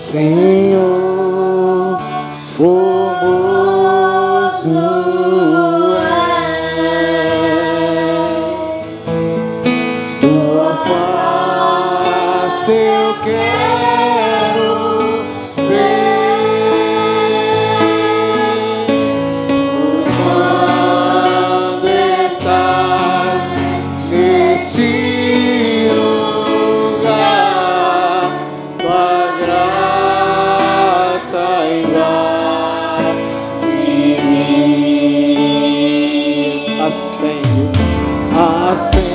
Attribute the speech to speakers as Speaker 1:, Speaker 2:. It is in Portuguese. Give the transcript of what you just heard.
Speaker 1: Senhor, formoso é tua face eu quero. Senhor. a Senhor.